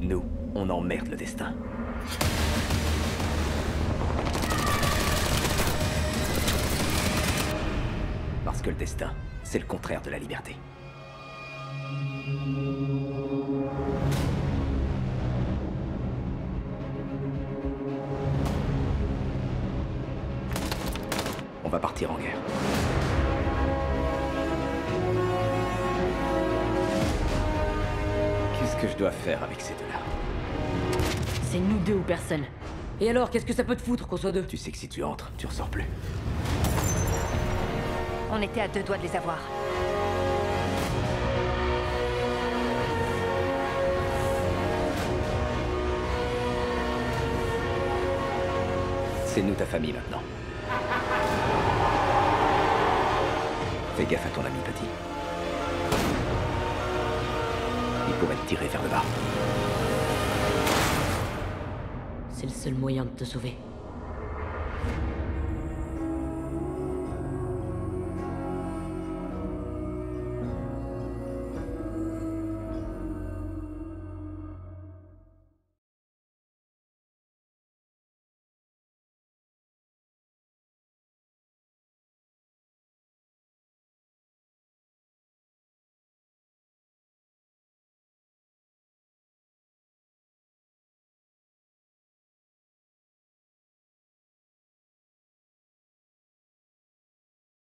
Nous, on emmerde le destin. Parce que le destin, c'est le contraire de la liberté. On va partir en guerre. Que je dois faire avec ces deux-là C'est nous deux ou personne. Et alors, qu'est-ce que ça peut te foutre qu'on soit deux Tu sais que si tu entres, tu ressors plus. On était à deux doigts de les avoir. C'est nous ta famille maintenant. Fais gaffe à ton ami petit. Il pourrait te tirer vers le bas. C'est le seul moyen de te sauver.